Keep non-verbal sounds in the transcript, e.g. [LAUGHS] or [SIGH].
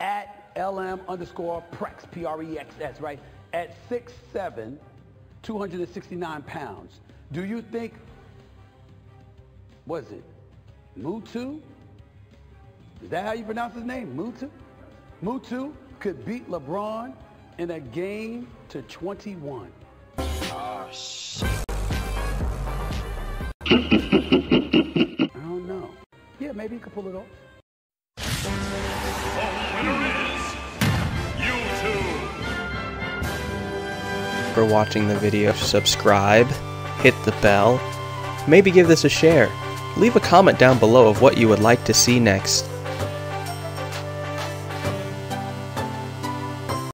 at LM underscore Prex, P R E X S, right? At 6'7, 269 pounds. Do you think, was it Mewtwo? Is that how you pronounce his name? Mewtwo? Mewtwo could beat LeBron in a game to 21. Oh, shit. [LAUGHS] I don't know. Yeah, maybe he could pull it off. For watching the video, subscribe, hit the bell, maybe give this a share. Leave a comment down below of what you would like to see next.